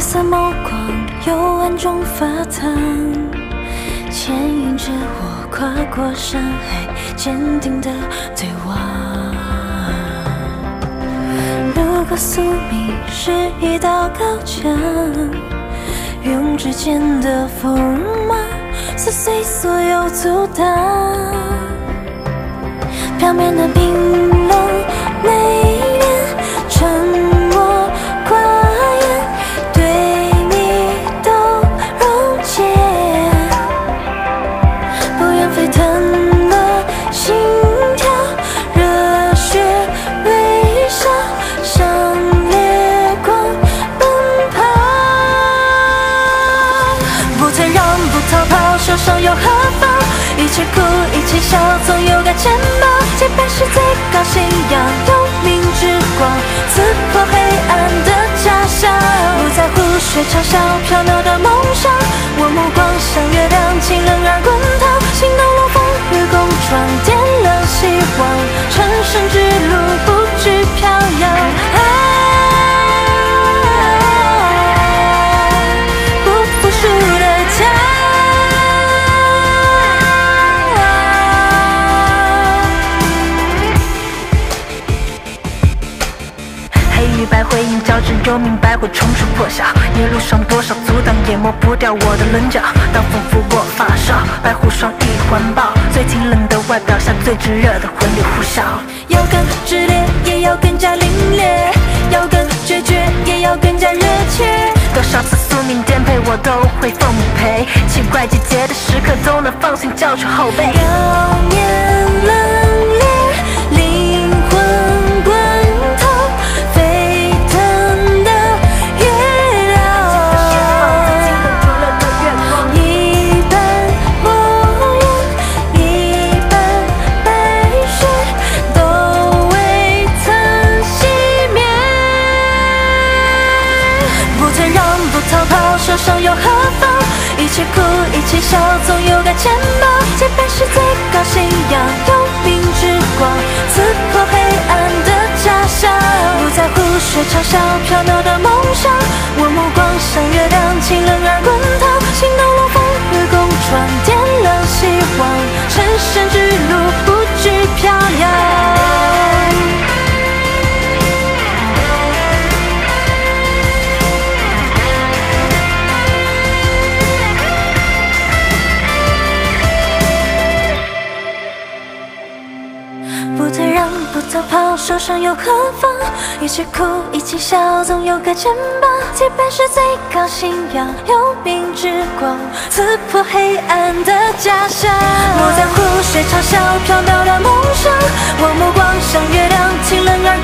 一色眸光，幽暗中发烫，牵引着我跨过山海，坚定的对望。如果宿命是一道高墙，用指尖的锋芒撕碎所有阻挡，表面的冰退让，不逃跑，受伤又何妨？一起哭，一起笑，总有个肩膀。结伴是最高信仰，有明之光，刺破黑暗的假象。不在乎谁嘲笑，缥缈的梦想。我目光像月亮，清冷而滚烫。心动如风雨共闯，点亮希望。白辉映交织，有明白会冲出破晓。一路上多少阻挡，也磨不掉我的棱角。当风拂过发梢，白狐双翼环抱，最清冷的外表下最炙热的魂力呼啸。要更炽烈，也要更加凛冽；要更决绝，也要更加热切。多少次宿命颠沛，我都会奉陪。奇怪季节的时刻，都能放心交出后背。受伤又何妨？一起哭，一起笑，总有个肩膀。洁白是最高信仰，有明之光，刺破黑暗的假象。不在乎谁嘲笑，飘渺的梦想。我目光像月亮，清冷而不逃跑，受伤又何妨？一起哭，一起笑，总有个肩膀。即便是最高信仰，有明之光，刺破黑暗的假象。莫在乎谁嘲笑，缥缈的梦想。我目光像月亮，清冷而